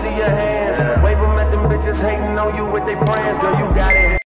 See your hands. Wave them at them bitches hating on you with their friends. Girl, you got it.